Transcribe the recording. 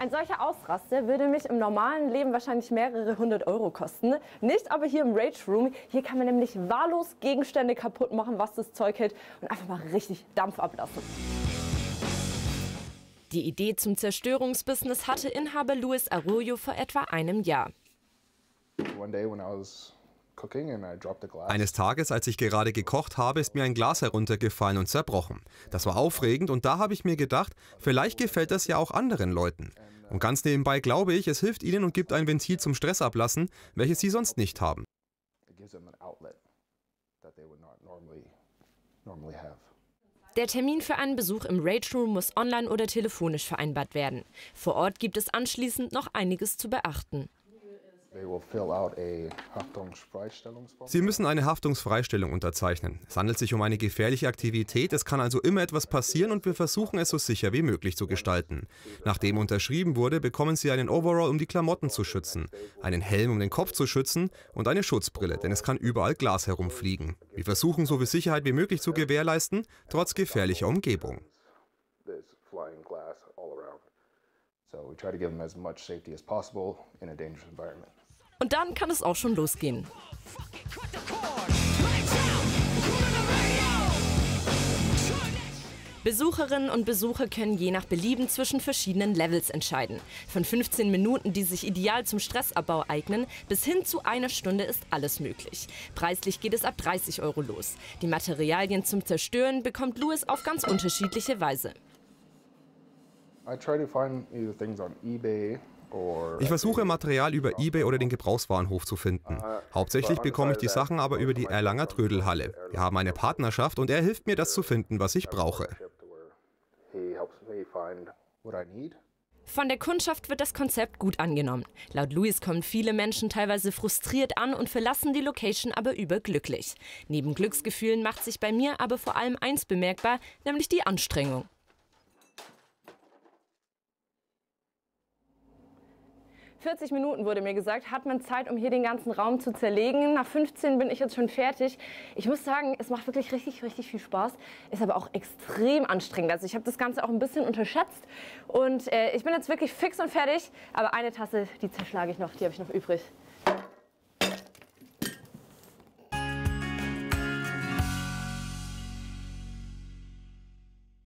Ein solcher Ausraster würde mich im normalen Leben wahrscheinlich mehrere hundert Euro kosten. Nicht aber hier im Rage Room. Hier kann man nämlich wahllos Gegenstände kaputt machen, was das Zeug hält und einfach mal richtig Dampf ablassen. Die Idee zum Zerstörungsbusiness hatte Inhaber Luis Arroyo vor etwa einem Jahr. Eines Tages, als ich gerade gekocht habe, ist mir ein Glas heruntergefallen und zerbrochen. Das war aufregend und da habe ich mir gedacht, vielleicht gefällt das ja auch anderen Leuten. Und ganz nebenbei glaube ich, es hilft ihnen und gibt ein Ventil zum Stressablassen, welches sie sonst nicht haben. Der Termin für einen Besuch im Rage Room muss online oder telefonisch vereinbart werden. Vor Ort gibt es anschließend noch einiges zu beachten. Sie müssen eine Haftungsfreistellung unterzeichnen. Es handelt sich um eine gefährliche Aktivität, es kann also immer etwas passieren und wir versuchen es so sicher wie möglich zu gestalten. Nachdem unterschrieben wurde, bekommen Sie einen Overall, um die Klamotten zu schützen, einen Helm, um den Kopf zu schützen und eine Schutzbrille, denn es kann überall Glas herumfliegen. Wir versuchen so viel Sicherheit wie möglich zu gewährleisten, trotz gefährlicher Umgebung. So we try to give them as much safety as possible in a dangerous environment. Und dann kann es auch schon losgehen. Besucherinnen und Besucher können je nach Belieben zwischen verschiedenen Levels entscheiden. Von 15 Minuten, die sich ideal zum Stressabbau eignen, bis hin zu einer Stunde ist alles möglich. Preislich geht es ab 30 Euro los. Die Materialien zum Zerstören bekommt Louis auf ganz unterschiedliche Weise. I try to find either things on eBay ich versuche Material über eBay oder den Gebrauchswarenhof zu finden. Hauptsächlich bekomme ich die Sachen aber über die Erlanger Trödelhalle. Wir haben eine Partnerschaft und er hilft mir, das zu finden, was ich brauche. Von der Kundschaft wird das Konzept gut angenommen. Laut Luis kommen viele Menschen teilweise frustriert an und verlassen die Location aber überglücklich. Neben Glücksgefühlen macht sich bei mir aber vor allem eins bemerkbar, nämlich die Anstrengung. 40 Minuten wurde mir gesagt, hat man Zeit, um hier den ganzen Raum zu zerlegen. Nach 15 bin ich jetzt schon fertig. Ich muss sagen, es macht wirklich richtig, richtig viel Spaß. Ist aber auch extrem anstrengend. Also ich habe das Ganze auch ein bisschen unterschätzt. Und äh, ich bin jetzt wirklich fix und fertig. Aber eine Tasse, die zerschlage ich noch, die habe ich noch übrig.